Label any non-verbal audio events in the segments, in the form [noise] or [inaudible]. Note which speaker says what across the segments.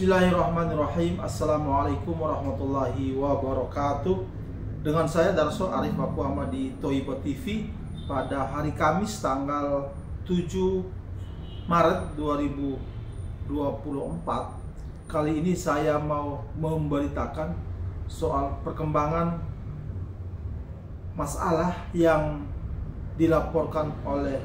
Speaker 1: Bismillahirrahmanirrahim. Assalamualaikum warahmatullahi wabarakatuh. Dengan saya Darso Arif Ahmad di Toibo TV Pada hari Kamis tanggal 7 Maret 2024 Kali ini saya mau memberitakan soal perkembangan masalah yang dilaporkan oleh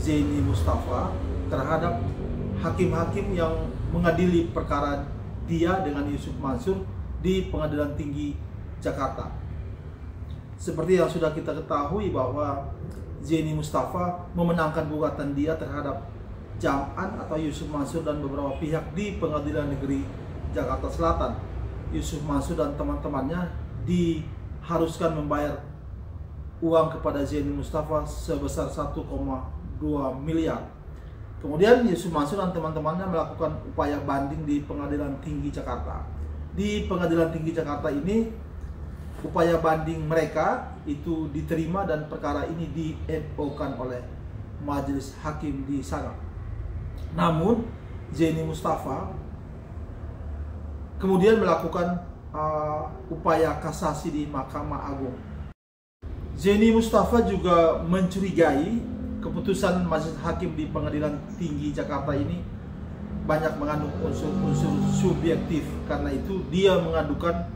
Speaker 1: Zaini Mustafa terhadap hakim-hakim yang mengadili perkara dia dengan Yusuf Mansur di Pengadilan Tinggi Jakarta. Seperti yang sudah kita ketahui bahwa Zeni Mustafa memenangkan gugatan dia terhadap Jam'an atau Yusuf Mansur dan beberapa pihak di Pengadilan Negeri Jakarta Selatan. Yusuf Mansur dan teman-temannya diharuskan membayar uang kepada Zeni Mustafa sebesar 1,2 miliar Kemudian Yusuf Mansur dan teman-temannya melakukan upaya banding di Pengadilan Tinggi Jakarta. Di Pengadilan Tinggi Jakarta ini upaya banding mereka itu diterima dan perkara ini di kan oleh majelis hakim di sana. Namun Zeni Mustafa kemudian melakukan uh, upaya kasasi di Mahkamah Agung. Zeni Mustafa juga mencurigai keputusan majelis hakim di pengadilan tinggi Jakarta ini banyak mengandung unsur-unsur subjektif. Karena itu dia mengadukan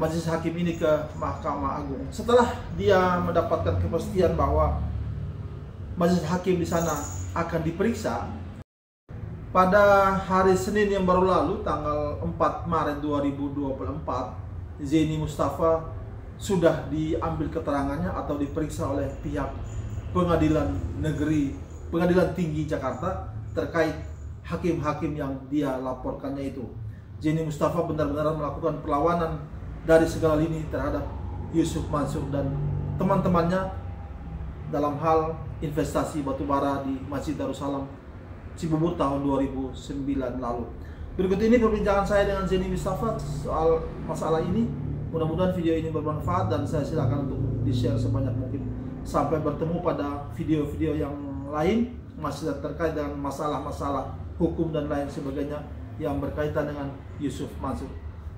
Speaker 1: majelis hakim ini ke Mahkamah Agung. Setelah dia mendapatkan kepastian bahwa majelis hakim di sana akan diperiksa pada hari Senin yang baru lalu tanggal 4 Maret 2024 Zeni Mustafa sudah diambil keterangannya atau diperiksa oleh pihak pengadilan negeri, pengadilan tinggi Jakarta terkait hakim-hakim yang dia laporkannya itu. Jenny Mustafa benar-benar melakukan perlawanan dari segala lini terhadap Yusuf Mansur dan teman-temannya dalam hal investasi batubara di Masjid Darussalam Cibubur tahun 2009 lalu. Berikut ini perbincangan saya dengan Jenny Mustafa soal masalah ini. Mudah-mudahan video ini bermanfaat dan saya silakan untuk di-share sebanyak mungkin sampai bertemu pada video-video yang lain masih terkait dengan masalah-masalah hukum dan lain sebagainya yang berkaitan dengan Yusuf Mansur.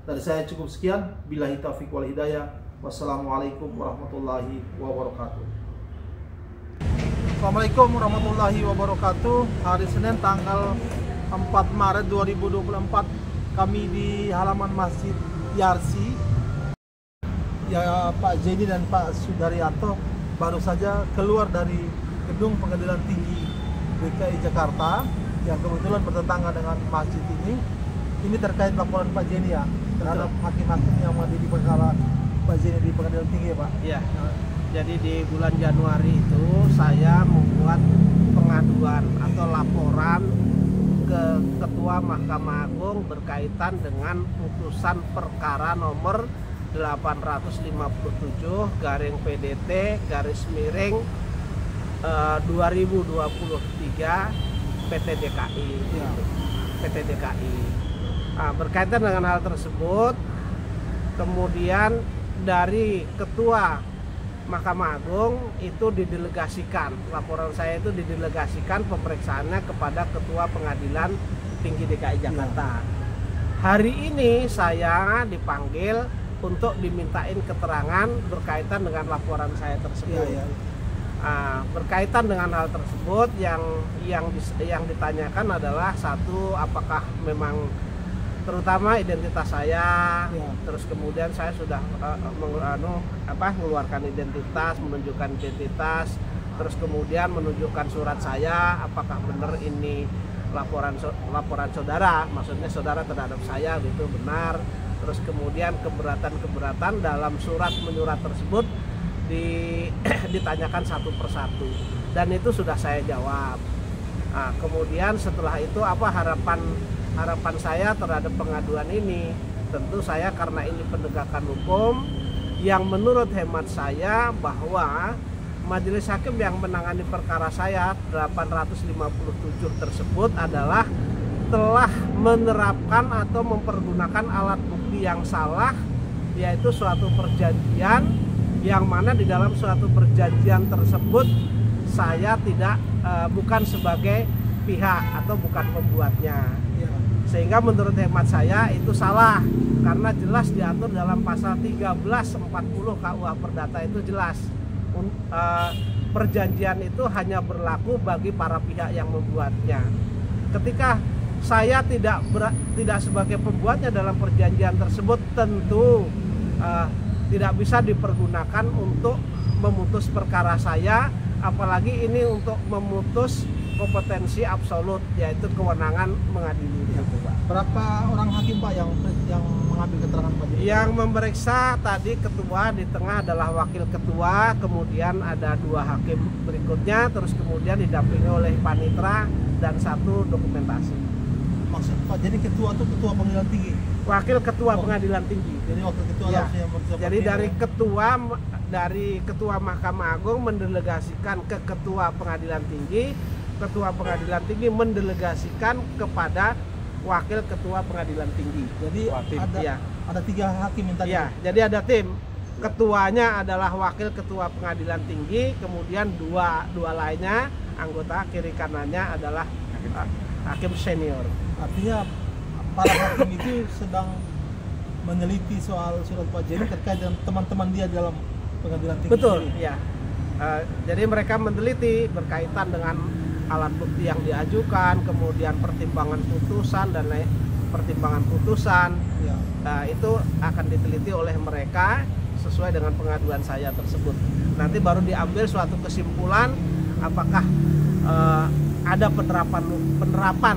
Speaker 1: Dari saya cukup sekian. Bila taufiq wal hidayah. Wassalamualaikum warahmatullahi wabarakatuh. Assalamualaikum warahmatullahi wabarakatuh. Hari Senin tanggal 4 Maret 2024 kami di halaman Masjid Yarsi ya Pak Zeni dan Pak Sudaryanto baru saja keluar dari gedung pengadilan tinggi DKI Jakarta yang kebetulan bertetangga dengan masjid ini. Ini terkait laporan Pak Jeni ya terhadap hakim-hakim yang mengadili perkara Pak Jeni di pengadilan tinggi ya Pak.
Speaker 2: Iya. Jadi di bulan Januari itu saya membuat pengaduan atau laporan ke Ketua Mahkamah Agung berkaitan dengan putusan perkara nomor 857 garing PDT garis miring uh, 2023 PT DKI ya. PT DKI nah, berkaitan dengan hal tersebut kemudian dari ketua Mahkamah Agung itu didelegasikan laporan saya itu didelegasikan pemeriksaannya kepada ketua pengadilan tinggi DKI Jakarta ya. hari ini saya dipanggil untuk dimintain keterangan berkaitan dengan laporan saya tersebut. Ya, ya. Nah, berkaitan dengan hal tersebut yang yang yang ditanyakan adalah satu apakah memang terutama identitas saya ya. terus kemudian saya sudah uh, apa mengeluarkan identitas menunjukkan identitas terus kemudian menunjukkan surat saya apakah benar ini laporan laporan saudara maksudnya saudara terhadap saya itu benar terus kemudian keberatan-keberatan dalam surat menyurat tersebut di, [clears throat] ditanyakan satu persatu. Dan itu sudah saya jawab. Nah, kemudian setelah itu apa harapan harapan saya terhadap pengaduan ini? Tentu saya karena ini penegakan hukum yang menurut hemat saya bahwa majelis hakim yang menangani perkara saya 857 tersebut adalah telah menerapkan atau mempergunakan alat bukti yang salah yaitu suatu perjanjian yang mana di dalam suatu perjanjian tersebut saya tidak uh, bukan sebagai pihak atau bukan pembuatnya. Ya. Sehingga menurut hemat saya itu salah karena jelas diatur dalam pasal 1340 KUH Perdata itu jelas eh, perjanjian itu hanya berlaku bagi para pihak yang membuatnya. Ketika saya tidak ber- tidak sebagai pembuatnya dalam perjanjian tersebut tentu eh, tidak bisa dipergunakan untuk memutus perkara saya apalagi ini untuk memutus kompetensi absolut yaitu kewenangan mengadili
Speaker 1: Ya.
Speaker 2: Pak.
Speaker 1: Berapa orang hakim Pak yang yang mengambil keterangan Pak?
Speaker 2: Yang memeriksa tadi ketua di tengah adalah wakil ketua, kemudian ada dua hakim berikutnya, terus kemudian didampingi oleh panitra dan satu dokumentasi.
Speaker 1: Maksud Pak jadi ketua itu ketua pengadilan tinggi.
Speaker 2: Wakil ketua
Speaker 1: Oh.
Speaker 2: pengadilan tinggi.
Speaker 1: Jadi wakil ketua
Speaker 2: Ya.
Speaker 1: harusnya yang
Speaker 2: Jadi
Speaker 1: dia.
Speaker 2: dari ketua dari ketua Mahkamah Agung mendelegasikan ke ketua pengadilan tinggi, ketua pengadilan tinggi mendelegasikan kepada wakil ketua pengadilan tinggi.
Speaker 1: jadi
Speaker 3: Wakil.
Speaker 1: ada
Speaker 2: Iya.
Speaker 1: ada tiga hakim yang tadi.
Speaker 2: Iya, jadi ada tim. Ketuanya adalah wakil ketua pengadilan tinggi, kemudian dua dua lainnya anggota kiri kanannya adalah uh, hakim senior.
Speaker 1: Artinya para hakim itu sedang meneliti soal surat Pak Jeni terkait dengan teman-teman dia dalam pengadilan tinggi.
Speaker 2: Betul,
Speaker 1: sendiri.
Speaker 2: ya. Uh, jadi mereka meneliti berkaitan dengan alat bukti yang diajukan, kemudian pertimbangan putusan dan lain pertimbangan putusan.
Speaker 1: Ya.
Speaker 2: Nah, itu akan diteliti oleh mereka sesuai dengan pengaduan saya tersebut. Nanti baru diambil suatu kesimpulan apakah eh, ada penerapan penerapan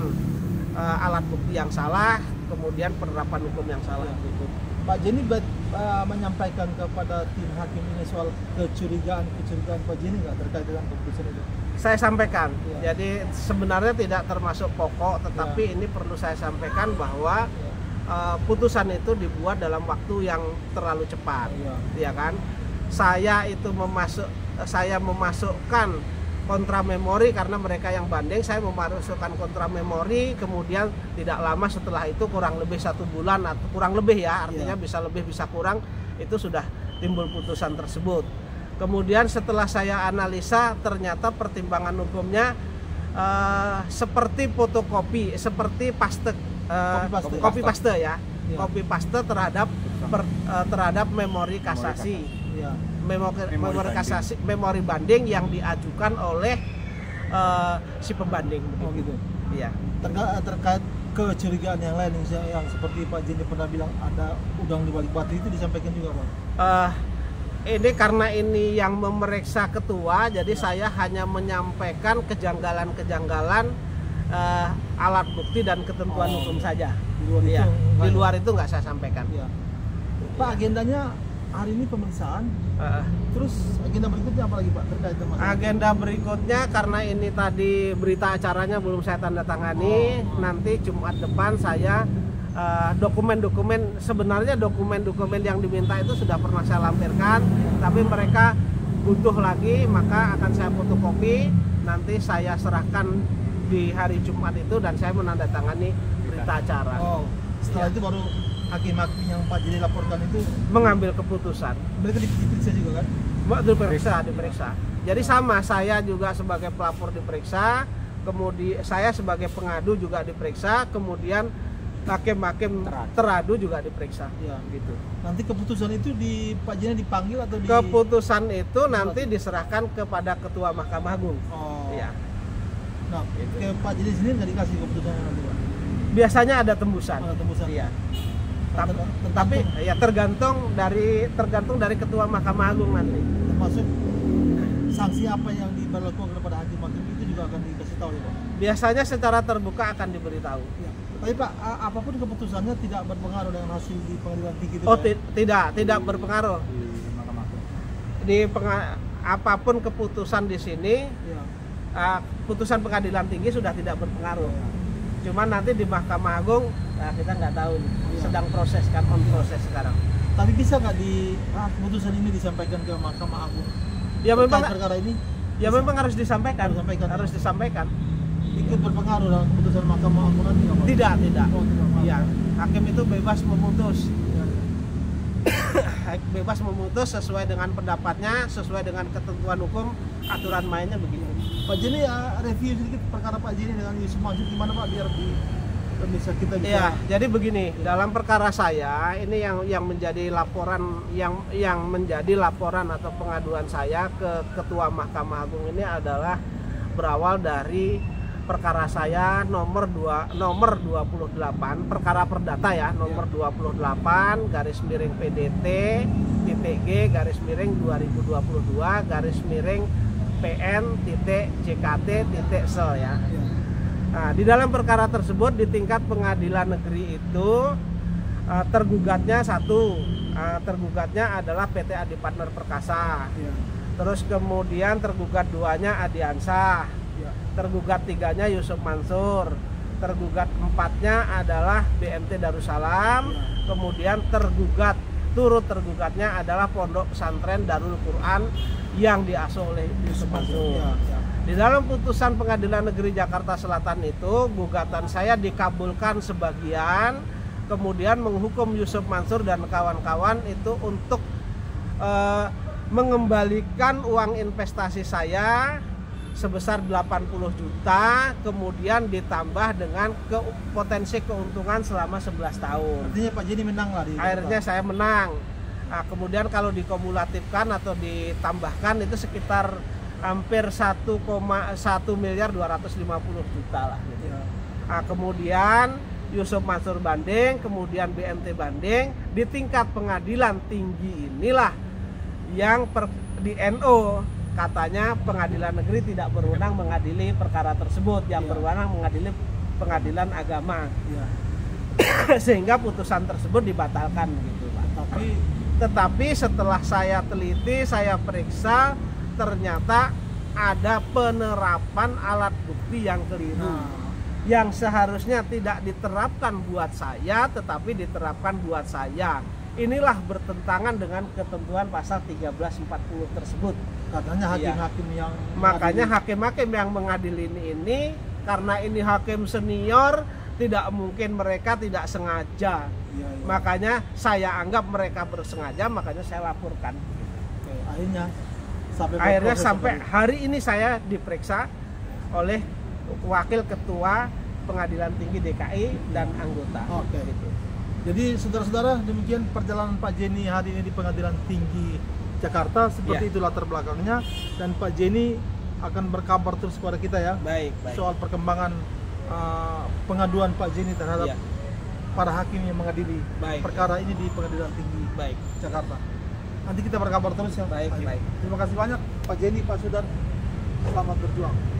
Speaker 2: eh, alat bukti yang salah, kemudian penerapan hukum yang salah.
Speaker 1: Ya.
Speaker 2: Gitu.
Speaker 1: Pak bet- uh, menyampaikan kepada tim hakim ini soal kecurigaan kecurigaan Pak Jeni nggak terkait dengan keputusan itu.
Speaker 2: Saya sampaikan.
Speaker 1: Ya.
Speaker 2: Jadi sebenarnya tidak termasuk pokok, tetapi ini perlu saya sampaikan bahwa
Speaker 1: Ya.
Speaker 2: eh, putusan itu dibuat dalam waktu yang terlalu cepat.
Speaker 1: Ya.
Speaker 2: ya kan saya itu memasuk saya memasukkan kontra memori karena mereka yang banding saya memasukkan kontra memori kemudian tidak lama setelah itu kurang lebih satu bulan atau kurang lebih ya artinya
Speaker 1: Iya.
Speaker 2: bisa lebih bisa kurang itu sudah timbul putusan tersebut kemudian setelah saya analisa ternyata pertimbangan hukumnya eh, seperti fotokopi seperti paste eh,
Speaker 1: Copy paste.
Speaker 2: copy paste ya
Speaker 1: Iya.
Speaker 2: copy paste terhadap per- eh, terhadap memori kasasi memori,
Speaker 3: Memori
Speaker 2: memori kasasi memori banding yang diajukan oleh eh, si pembanding
Speaker 1: Oh gitu.
Speaker 2: Iya.
Speaker 1: Terga- terkait kecurigaan yang lain yang, yang seperti Pak Jeni pernah bilang ada udang di balik batu itu disampaikan juga Pak.
Speaker 2: Eh, ini karena ini yang memeriksa ketua, jadi saya hanya menyampaikan kejanggalan-kejanggalan eh, alat bukti dan ketentuan
Speaker 1: Oh.
Speaker 2: hukum saja.
Speaker 1: Di luar
Speaker 2: Iya.
Speaker 1: itu
Speaker 2: Di luar itu nggak saya sampaikan.
Speaker 1: Ya. Pak agendanya hari ini pemeriksaan.
Speaker 2: Eh,
Speaker 1: Terus agenda berikutnya apa lagi Pak terkait dengan masalah?
Speaker 2: Agenda berikutnya karena ini tadi berita acaranya belum saya tanda tangani,
Speaker 1: Oh.
Speaker 2: nanti Jumat depan saya eh, dokumen-dokumen sebenarnya dokumen-dokumen yang diminta itu sudah pernah saya lampirkan, tapi mereka butuh lagi maka akan saya fotokopi nanti saya serahkan di hari Jumat itu dan saya menandatangani berita acara
Speaker 1: Oh, setelah
Speaker 2: Iya.
Speaker 1: itu baru hakim-hakim yang Pak Jeni laporkan itu
Speaker 2: mengambil keputusan.
Speaker 1: mereka diperiksa juga kan?
Speaker 2: Mbak diperiksa, diperiksa. Jadi sama, saya juga sebagai pelapor diperiksa, kemudian saya sebagai pengadu juga diperiksa, kemudian hakim-hakim
Speaker 3: Teradu.
Speaker 2: teradu juga diperiksa.
Speaker 1: Ya.
Speaker 2: Gitu.
Speaker 1: Nanti keputusan itu di Pak Jeni dipanggil atau di
Speaker 2: Keputusan itu nanti diserahkan kepada Ketua Mahkamah Agung.
Speaker 1: Oh.
Speaker 2: Ya.
Speaker 1: Nah,
Speaker 2: Gitu.
Speaker 1: ke Pak Jeni sendiri nggak dikasih keputusannya nanti Pak?
Speaker 2: Biasanya ada tembusan.
Speaker 1: Ada tembusan.
Speaker 2: Iya. Tapi, ya tergantung dari tergantung dari Ketua Mahkamah Agung nanti.
Speaker 1: termasuk sanksi apa yang diberlakukan kepada hakim-hakim itu juga akan dikasih tahu ya Pak.
Speaker 2: Biasanya secara terbuka akan diberitahu.
Speaker 1: Ya. Tapi Pak, apa pun keputusannya tidak berpengaruh dengan hasil di pengadilan tinggi itu
Speaker 2: Oh
Speaker 1: ya?
Speaker 2: ti- tidak, tidak berpengaruh.
Speaker 3: di
Speaker 2: penga- apa pun keputusan di sini
Speaker 1: Ya.
Speaker 2: uh, putusan pengadilan tinggi sudah tidak berpengaruh. Cuman nanti di Mahkamah Agung nah kita nggak tahu nih,
Speaker 1: Iya.
Speaker 2: sedang proses kan on proses sekarang.
Speaker 1: Tapi bisa nggak di ah, keputusan ini disampaikan ke Mahkamah Agung?
Speaker 2: Ya memang
Speaker 1: perkara ini
Speaker 2: ya memang harus disampaikan,
Speaker 1: Harus disampaikan.
Speaker 2: harus disampaikan.
Speaker 1: ikut berpengaruh dalam keputusan Mahkamah Agung nanti Pak?
Speaker 2: Tidak, tidak.
Speaker 1: Oh, tidak.
Speaker 2: Ya, hakim itu bebas memutus, [coughs]
Speaker 1: Ya, ya.
Speaker 2: bebas memutus sesuai dengan pendapatnya, sesuai dengan ketentuan hukum, aturan mainnya begini.
Speaker 1: Pak Jeni ya review sedikit perkara Pak Jeni dengan Yusuf Mansur. Gimana Pak biar di pemirsa kita bisa
Speaker 2: Iya, jadi begini, dalam perkara saya ini yang yang menjadi laporan yang yang menjadi laporan atau pengaduan saya ke Ketua Mahkamah Agung ini adalah berawal dari perkara saya nomor 2 nomor 28 perkara perdata ya nomor 28 garis miring PDT titik G garis miring 2022 garis miring PN titik JKT titik sel ya. Nah, di dalam perkara tersebut di tingkat pengadilan negeri itu eh, tergugatnya satu, eh, tergugatnya adalah PT Adi Partner Perkasa.
Speaker 1: Iya.
Speaker 2: Terus kemudian tergugat duanya Adiansah,
Speaker 1: Iya.
Speaker 2: tergugat tiganya Yusuf Mansur, tergugat empatnya adalah BMT Darussalam, kemudian tergugat turut tergugatnya adalah Pondok Pesantren Darul Quran yang diasuh oleh Yusuf Mansur.
Speaker 1: Iya, iya.
Speaker 2: Di dalam putusan Pengadilan Negeri Jakarta Selatan itu, gugatan saya dikabulkan sebagian, kemudian menghukum Yusuf Mansur dan kawan-kawan itu untuk eh, mengembalikan uang investasi saya sebesar 80 juta, kemudian ditambah dengan ke, potensi keuntungan selama 11 tahun.
Speaker 1: Artinya Pak Jenny menang lah di
Speaker 2: Akhirnya saya menang. Nah, kemudian kalau dikumulatifkan atau ditambahkan itu sekitar hampir 1,1 miliar 250 juta lah. gitu.
Speaker 1: Iya.
Speaker 2: Nah, kemudian Yusuf Mansur banding, kemudian BMT banding di tingkat pengadilan tinggi inilah yang per, di NO katanya pengadilan negeri tidak berwenang mengadili perkara tersebut yang
Speaker 1: Iya.
Speaker 2: berwenang mengadili pengadilan agama
Speaker 1: Iya. [coughs]
Speaker 2: sehingga putusan tersebut dibatalkan gitu Pak.
Speaker 1: Tapi
Speaker 2: Tetapi setelah saya teliti, saya periksa ternyata ada penerapan alat bukti yang keliru
Speaker 1: nah,
Speaker 2: yang seharusnya tidak diterapkan buat saya tetapi diterapkan buat saya. Inilah bertentangan dengan ketentuan pasal 1340 tersebut.
Speaker 1: katanya hakim-hakim yang
Speaker 2: Makanya hakim-hakim yang mengadili ini karena ini hakim senior tidak mungkin mereka tidak sengaja. Makanya saya anggap mereka bersengaja, makanya saya laporkan.
Speaker 1: Oke, akhirnya sampai
Speaker 2: Akhirnya sampai hari ini saya diperiksa oleh wakil ketua Pengadilan Tinggi DKI dan anggota.
Speaker 1: Oke.
Speaker 2: Gitu.
Speaker 1: Jadi saudara-saudara demikian perjalanan Pak Jenny hari ini di Pengadilan Tinggi Jakarta seperti
Speaker 2: Ya.
Speaker 1: itu latar belakangnya dan Pak Jenny akan berkabar terus kepada kita ya
Speaker 2: Baik, baik.
Speaker 1: soal perkembangan uh, pengaduan Pak Jenny terhadap
Speaker 2: Iya.
Speaker 1: Para hakim yang mengadili
Speaker 2: Baik.
Speaker 1: perkara ini di Pengadilan Tinggi
Speaker 2: Baik.
Speaker 1: Jakarta. Nanti kita berkabar terus ya.
Speaker 2: Baik, baik.
Speaker 1: Terima kasih banyak Pak Jenny, Pak Sudan. Selamat berjuang.